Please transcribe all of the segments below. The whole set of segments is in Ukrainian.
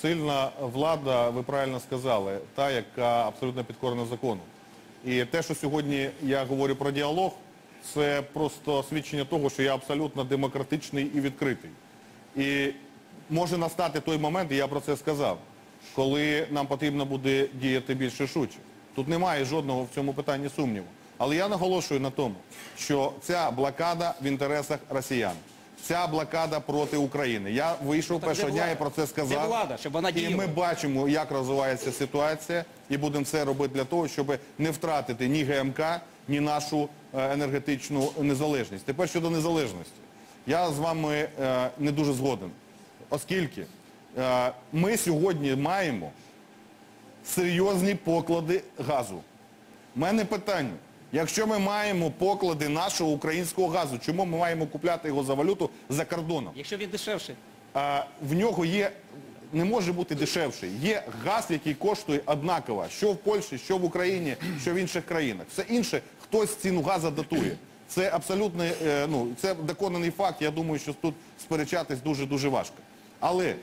Сильна влада, ви правильно сказали, та, яка абсолютно підкорена закону. І те, що сьогодні я говорю про діалог, це просто свідчення того, що я абсолютно демократичний і відкритий. І може настати той момент, і я про це сказав, коли нам потрібно буде діяти більш рішуче. Тут немає жодного в цьому питанні сумніву. Але я наголошую на тому, що ця блокада в інтересах росіян. Ця блокада проти України. Я вийшов де першого дня і про це сказав. Де влада, щоб вона і ми бачимо, як розвивається ситуація, і будемо все робити для того, щоб не втратити ні ГМК, ні нашу е, енергетичну незалежність. Тепер щодо незалежності. Я з вами е, не дуже згоден, оскільки е, ми сьогодні маємо серйозні поклади газу. У мене питання. Якщо ми маємо поклади нашого українського газу, чому ми маємо купляти його за валюту за кордоном? Якщо він дешевший. а, в нього є, не може бути дешевший. Є газ, який коштує однаково, що в Польщі, що в Україні, що в інших країнах. Все інше, хтось ціну газу датує. Це абсолютно, е, ну, це доконаний факт. Я думаю, що тут сперечатись дуже-дуже важко. Але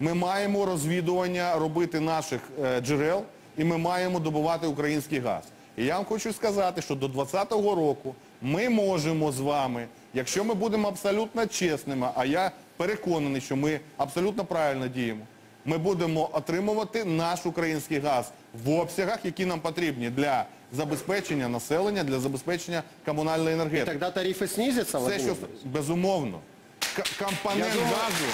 ми маємо розвідування робити наших е, джерел, і ми маємо добувати український газ. І я вам хочу сказати, що до 2020 року ми можемо з вами, якщо ми будемо абсолютно чесними, а я переконаний, що ми абсолютно правильно діємо, ми будемо отримувати наш український газ в обсягах, які нам потрібні для забезпечення населення, для забезпечення комунальної енергетики. Тогда тарифы снизятся, Владимир що безумовно. К- компонент Я думаю, газу.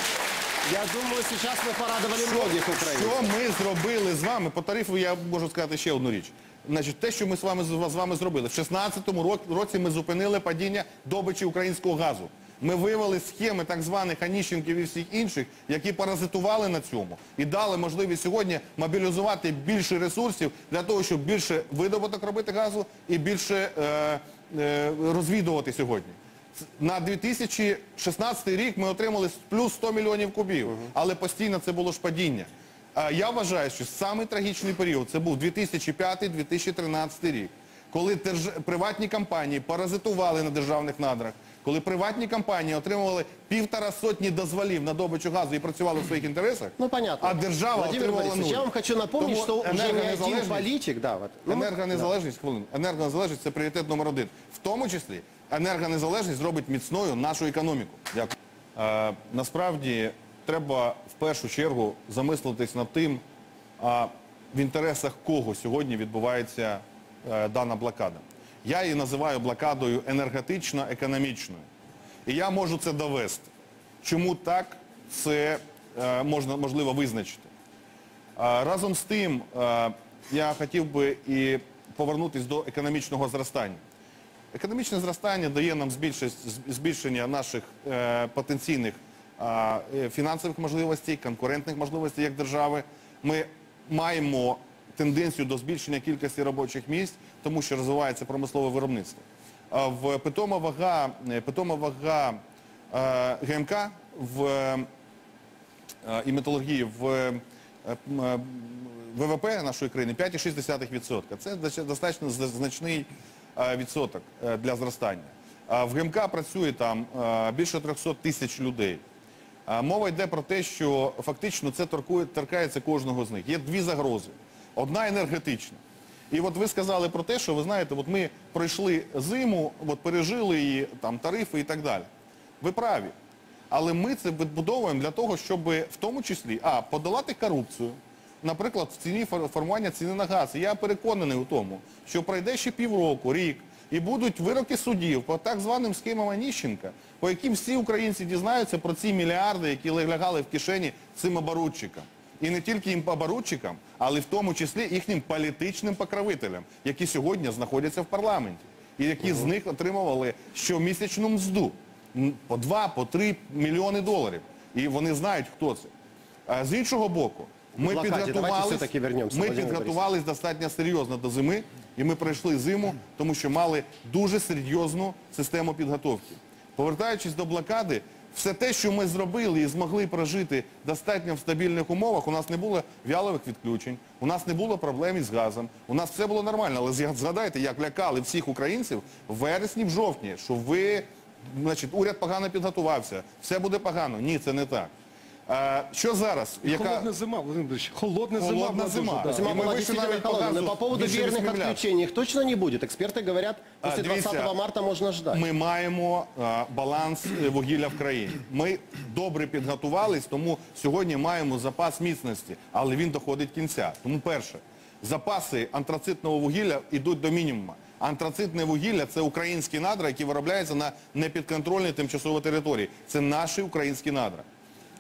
Я думаю, сейчас мы порадовали многих що ми зробили з вами? По тарифу я можу сказати ще одну річ. Значить, те, що ми з вами, з вами зробили. В 16-му році ми зупинили падіння добичі українського газу. Ми виявили схеми так званих Аніщенків і всіх інших, які паразитували на цьому і дали можливість сьогодні мобілізувати більше ресурсів для того, щоб більше видобуток робити газу і більше е, е, розвідувати сьогодні. На 2016 рік ми отримали плюс 100 мільйонів кубів, але постійно це було ж падіння. Я вважаю, що самий трагічний період це був 2005-2013 рік, коли держ- приватні компанії паразитували на державних надрах, коли приватні компанії отримували півтора сотні дозволів на добичу газу і працювали в своїх інтересах, Ну, понятно. а держава Владимир отримувала нуль. я вам хочу напомнить, Тому что уже не один енергонезалежність- политик, да, вот. ну, Енергонезалежність, хвилину. Енергонезалежність це пріоритет номер один. В тому числі енергонезалежність зробить міцною нашу економіку. Дякую. Е, насправді треба в першу чергу замислитись над тим, а в інтересах кого сьогодні відбувається е, дана блокада. Я її називаю блокадою енергетично-економічною. І я можу це довести. Чому так, це е, можна, можливо визначити. А, Разом з тим, е, я хотів би і повернутися до економічного зростання. Економічне зростання дає нам збільшення наших е, потенційних е, фінансових можливостей, конкурентних можливостей як держави. Ми маємо тенденцію до збільшення кількості робочих місць, тому що розвивається промислове виробництво. В питома вага, е, питома вага е, ГМК в е, і металургії в е, е, ВВП нашої країни 5,6%. Це достатньо значний е, відсоток е, для зростання. В ГМК працює там е, більше 300 тисяч людей. Мова йде про те, що фактично це торкається кожного з них. Є дві загрози. Одна енергетична. І от ви сказали про те, що ви знаєте, от ми пройшли зиму, от пережили її, там тарифи і так далі. Ви праві. Але ми це відбудовуємо для того, щоб в тому числі а, подолати корупцію, наприклад, в ціні формування ціни на газ. Я переконаний у тому, що пройде ще півроку, рік, і будуть вироки судів по так званим схемам Аніщенка, по яким всі українці дізнаються про ці мільярди, які лягали в кишені цим оборудчикам. І не тільки їм оборудчикам, але в тому числі їхнім політичним покровителям, які сьогодні знаходяться в парламенті. І які з них отримували щомісячну мзду. По 2, по 3 мільйони доларів. І вони знають, хто це. А з іншого боку, ми. Підготувались, ми підготувались достатньо серйозно до зими, і ми пройшли зиму, тому що мали дуже серйозну систему підготовки. Повертаючись до блокади, все те, що ми зробили і змогли прожити достатньо в стабільних умовах, у нас не було вялових відключень, у нас не було проблем із газом, у нас все було нормально. Але згадайте, як лякали всіх українців в вересні, в жовтні, що ви, значить, уряд погано підготувався, все буде погано. Ні, це не так. Е, Що зараз? Яка... Холодна зима, Владимир Владимирович, холодна, зима. Холодна була дуже, зима. да. Зима И мы была вышли действительно навіть по холодная. газу Но по поводу більше верных 8 миллиардов. отключений их точно не будет. Эксперты говорят, после дивіться, 20 марта можно ждать. Ми маємо е, баланс е, вугілля в країні. Ми добре підготувались, тому сьогодні маємо запас міцності, але він доходить кінця. Тому перше, запаси антрацитного вугілля йдуть до мінімуму. Антрацитне вугілля це українські надра, які виробляються на непідконтрольній тимчасовій території. Це наші українські надра.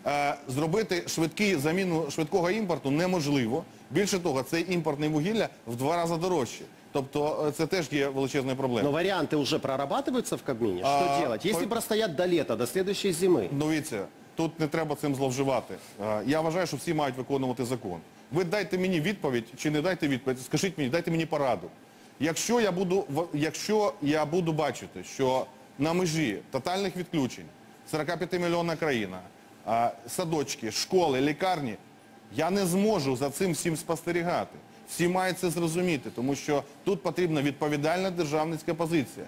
Е, Зробити швидкий заміну швидкого імпорту неможливо. Більше того, цей імпортне вугілля в два рази дорожче. Тобто е, це теж є величезною проблемою. Но варианты уже прорабатываются в Кабмине. Что А, делать? Если по- простоят до лета, до следующей зимы. Дивіться, тут не треба цим зловживати. Е, Я вважаю, що всі мають виконувати закон. Ви дайте мені відповідь чи не дайте відповідь, скажіть мені, дайте мені пораду. Якщо я буду, в- якщо я буду бачити, що на межі тотальних відключень 45 мільйонна країна, а, садочки, школи, лікарні, я не зможу за цим всім спостерігати. Всі мають це зрозуміти, тому що тут потрібна відповідальна державницька позиція.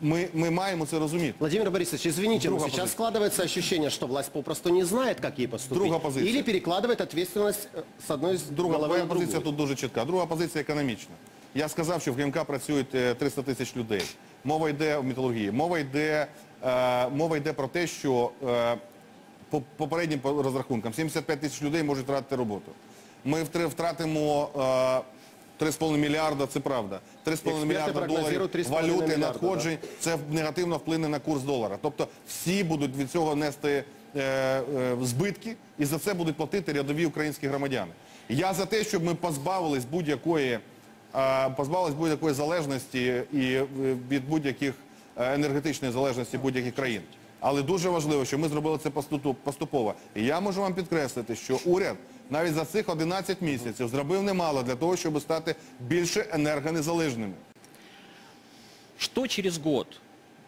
Ми, ми маємо це розуміти. Владимир Борисович, извините, но Другая сейчас позиция. складывается ощущение, что власть попросту не знает, как ей поступить. Другая позиция. Или перекладывает ответственность э, с одной из Друга головы моя на другую. позиція тут дуже чітка. Друга позиція економічна. Я сказав, що в ГМК працюють е, 300 тисяч людей. Мова йде в металургії. Мова йде, е, мова йде про те, що е, по попереднім розрахункам 75 тисяч людей можуть втратити роботу. Ми втратимо е, 3,5 мільярда, це правда. 3,5 мільярда доларів валюти, надходжень. Це негативно вплине на курс долара. Тобто всі будуть від цього нести е, е, збитки і за це будуть платити рядові українські громадяни. Я за те, щоб ми позбавились будь-якої е, позбавились будь-якої залежності і е, від будь-яких е, енергетичної залежності будь-яких країн. Але дуже важливо, що ми зробили це поступу- поступово. І я можу вам підкреслити, що уряд навіть за цих 11 місяців зробив немало для того, щоб стати більше енергонезалежними. Что через год,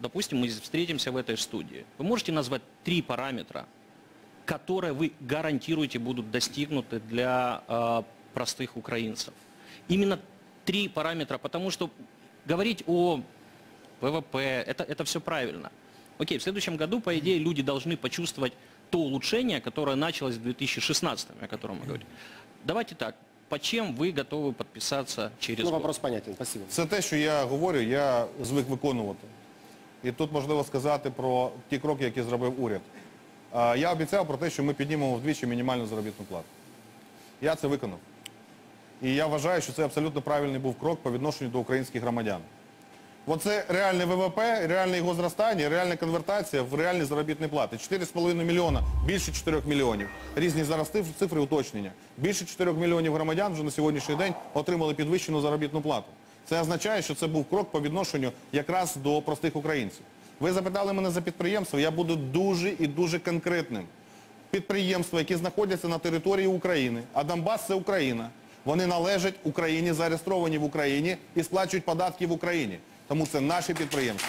допустим, мы встретимся в этой студии, вы можете назвать три параметра, которые вы гарантируете будут достигнуты для э, простых украинцев? Именно три параметра, потому что говорить о ВВП, это, это все правильно. Окей, в следующем году, по идее, люди должны почувствовать то улучшение, которое началось в 2016, о котором мы говорим. Давайте так, по чем вы готовы подписаться через Ну, год? вопрос понятен, спасибо. Це те, що я говорю, я звик виконувати. І тут можливо сказати про ті кроки, які зробив уряд. А, Я обіцяв про те, що ми піднімемо вдвічі мінімальну заробітну плату. Я це виконав. І я вважаю, що це абсолютно правильний був крок по відношенню до українських громадян. Оце реальне ВВП, реальне його зростання, реальна конвертація в реальні заробітні плати. 4,5 мільйона, більше 4 мільйонів. Різні зараз цифри уточнення. Більше 4 мільйонів громадян вже на сьогоднішній день отримали підвищену заробітну плату. Це означає, що це був крок по відношенню якраз до простих українців. Ви запитали мене за підприємство, я буду дуже і дуже конкретним. Підприємства, які знаходяться на території України, а Донбас це Україна. Вони належать Україні, зареєстровані в Україні і сплачують податки в Україні. Тому це наші підприємства.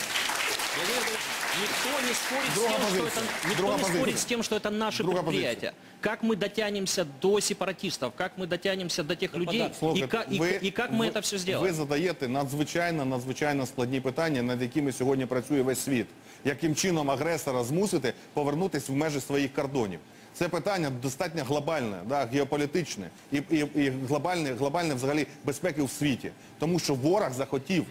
Владимир Владимирович, Никто не спорит, Друга с тем, что позиция. это, никто Друга не позиция. спорит с тем, что это наши Друга предприятия. Как мы дотянемся до сепаратистов, как мы дотянемся до тех людей, и, Слухайте, как, и, ви- и как мы ви- это все Ви сделаем? задаєте надзвичайно, надзвичайно складні питання, над якими сьогодні працює весь світ. Яким чином агресора змусити повернутися в межі своїх кордонів? Це питання достатньо глобальне, да, геополітичне і, і, і глобальне, глобальне взагалі безпеки в світі. Тому що ворог захотів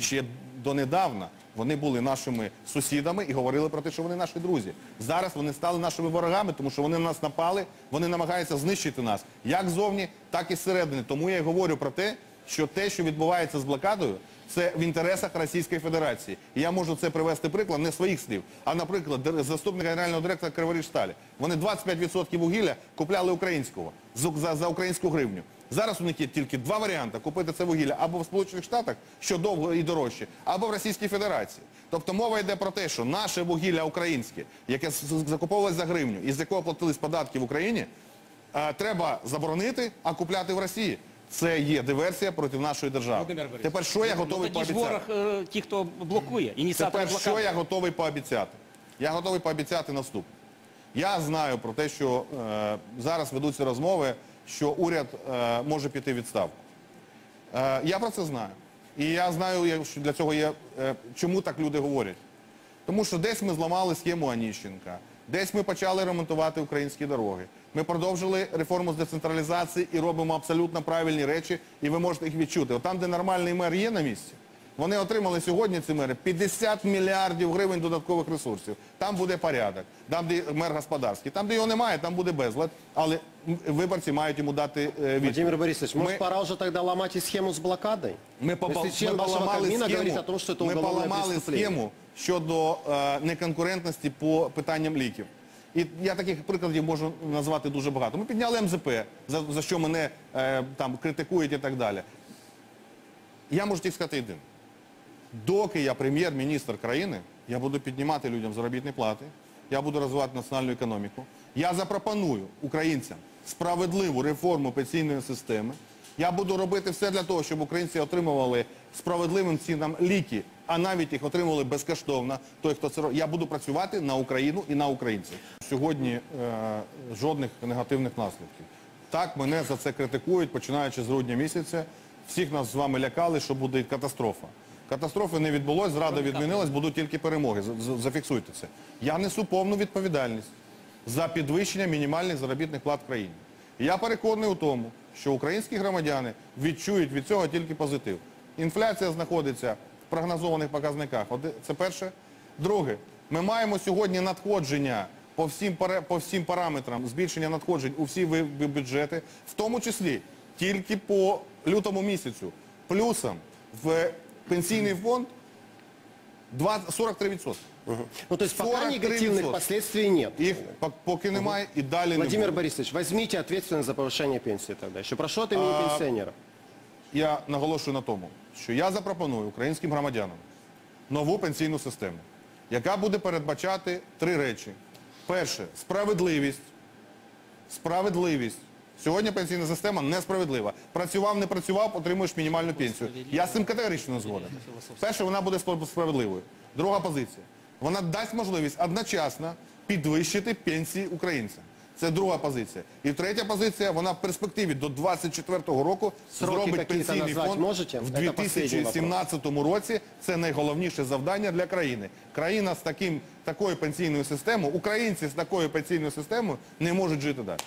ще донедавна, вони були нашими сусідами і говорили про те, що вони наші друзі. Зараз вони стали нашими ворогами, тому що вони на нас напали, вони намагаються знищити нас як ззовні, так і зсередини. Тому я й говорю про те, що те, що відбувається з блокадою, це в інтересах Російської Федерації. І я можу це привести приклад не своїх слів, а, наприклад, заступника генерального директора Криворіжсталі. Вони 25% вугілля купляли українського за, за, українську гривню. Зараз у них є тільки два варіанти купити це вугілля або в Сполучених Штатах, що довго і дорожче, або в Російській Федерації. Тобто мова йде про те, що наше вугілля українське, яке закуповувалось за гривню і з якого платились податки в Україні, е, треба заборонити, а купляти в Росії. Це є диверсія проти нашої держави. Володимир Борисович, Тепер що я готовий Ну, тоді ж пообіцяти? ворог е, ті, хто блокує, Тепер що блокади. я готовий пообіцяти? Я готовий пообіцяти наступне. Я знаю про те, що е, зараз ведуться розмови, що уряд е, може піти в відставку. Е, я про це знаю. І я знаю, я- що для цього є, е, чому так люди говорять. Тому що десь ми зламали схему Аніщенка, Десь ми почали ремонтувати українські дороги. Ми продовжили реформу з децентралізації і робимо абсолютно правильні речі, і ви можете їх відчути. От там, де нормальний мер є на місці, вони отримали сьогодні ці мери 50 мільярдів гривень додаткових ресурсів. Там буде порядок, там, де мер господарський, там, де його немає, там буде безлад. Але виборці мають йому дати е, відповідь. Владимир Борисович, может Мы- пора уже тогда ломать и схему с блокадой? Ми, попал- ми поламали схему, том, это ми поламали схему щодо е, неконкурентності по питанням ліків. І я таких прикладів можу назвати дуже багато. Ми підняли МЗП, за, за що мене е, там критикують і так далі. Я можу тільки сказати єдине. Доки я прем'єр-міністр країни, я буду піднімати людям заробітні плати, я буду розвивати національну економіку. Я запропоную українцям справедливу реформу пенсійної системи. Я буду робити все для того, щоб українці отримували справедливим цінам ліки, а навіть їх отримували безкоштовно. Той, хто це. Я буду працювати на Україну і на українців. Сьогодні е, жодних негативних наслідків. Так, мене за це критикують, починаючи з грудня місяця. Всіх нас з вами лякали, що буде катастрофа. Катастрофи не відбулось, зрада відмінилась, будуть тільки перемоги. Зафіксуйте це. Я несу повну відповідальність за підвищення мінімальних заробітних плат в країні. Я переконаний у тому, що українські громадяни відчують від цього тільки позитив. Інфляція знаходиться в прогнозованих показниках. Це перше. Друге, ми маємо сьогодні надходження по всім, по всім параметрам, збільшення надходжень у всі бюджети, в тому числі тільки по лютому місяцю. Плюсом в пенсійний фонд 20 43%. Ну, то есть пока 43%. негативных последствий нет. Їх поки немає і далі не Владимир буде. Борисович, возьмите ответственность за повышение пенсии тогда. Еще прошу от имени А, пенсионеров. Я наголошую на тому, що я запропоную українським громадянам нову пенсійну систему, яка буде передбачати три речі. Перше справедливість. Справедливість. Сьогодні пенсійна система несправедлива. Працював, не працював, отримуєш мінімальну пенсію. Я з цим категорично не згоден. Перше, вона буде справедливою. Друга позиція. Вона дасть можливість одночасно підвищити пенсії українцям. Це друга позиція. І третя позиція, вона в перспективі до 24-го року Сроки зробить пенсійний фонд можете? в 2017 році. Це найголовніше завдання для країни. Країна з таким, такою пенсійною системою, українці з такою пенсійною системою не можуть жити далі.